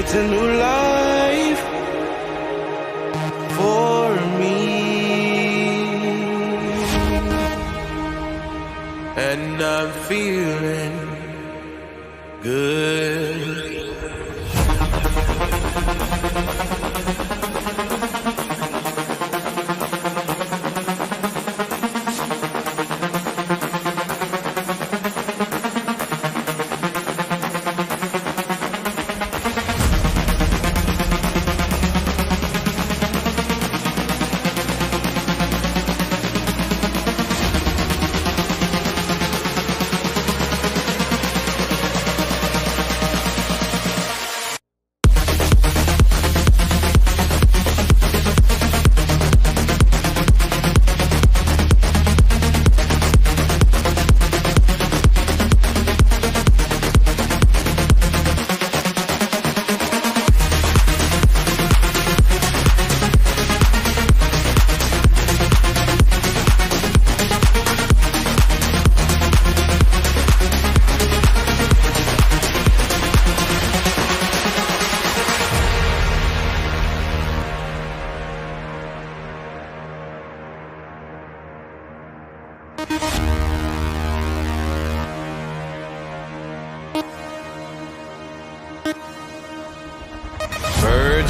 It's a new life for me. And I'm feeling good.